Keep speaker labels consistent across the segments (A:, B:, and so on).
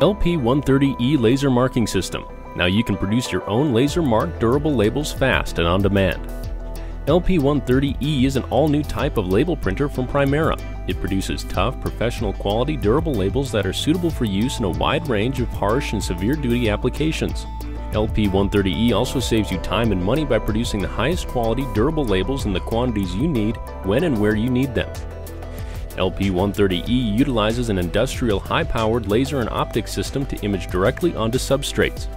A: LP130E Laser Marking System. Now you can produce your own laser marked durable labels fast and on demand. LP130E is an all-new type of label printer from Primera. It produces tough, professional quality, durable labels that are suitable for use in a wide range of harsh and severe duty applications. LP130E also saves you time and money by producing the highest quality, durable labels in the quantities you need when and where you need them. LP130E utilizes an industrial high-powered laser and optics system to image directly onto substrates.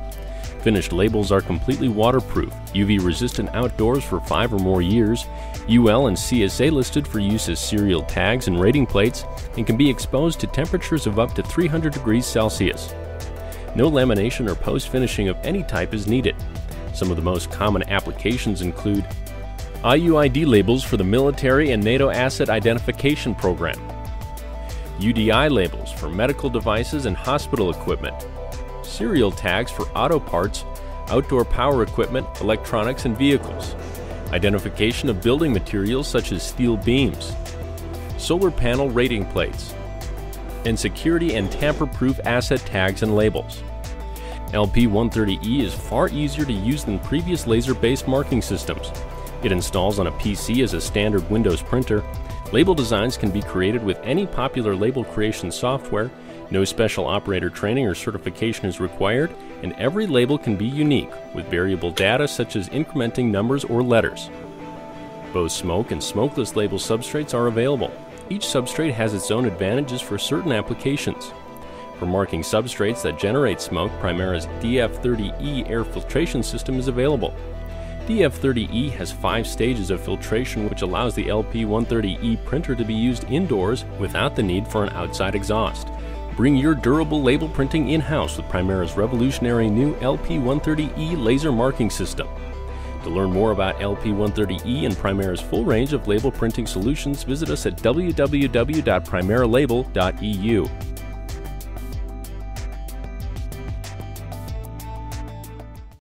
A: Finished labels are completely waterproof, UV resistant outdoors for 5 or more years, UL and CSA listed for use as serial tags and rating plates, and can be exposed to temperatures of up to 300 degrees Celsius. No lamination or post finishing of any type is needed. Some of the most common applications include IUID labels for the military and NATO Asset Identification Program, UDI labels for medical devices and hospital equipment, serial tags for auto parts, outdoor power equipment, electronics, and vehicles, identification of building materials such as steel beams, solar panel rating plates, and security and tamper-proof asset tags and labels. LP130E is far easier to use than previous laser-based marking systems. It installs on a PC as a standard Windows printer. Label designs can be created with any popular label creation software. No special operator training or certification is required, and every label can be unique with variable data such as incrementing numbers or letters. Both smoke and smokeless label substrates are available. Each substrate has its own advantages for certain applications. For marking substrates that generate smoke, Primera's DF30E air filtration system is available. DF30E has five stages of filtration which allows the LP130E printer to be used indoors without the need for an outside exhaust. Bring your durable label printing in-house with Primera's revolutionary new LP130E laser marking system. To learn more about LP130E and Primera's full range of label printing solutions, visit us at www.primeralabel.eu.